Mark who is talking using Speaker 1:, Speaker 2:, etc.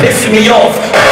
Speaker 1: Pissing me off!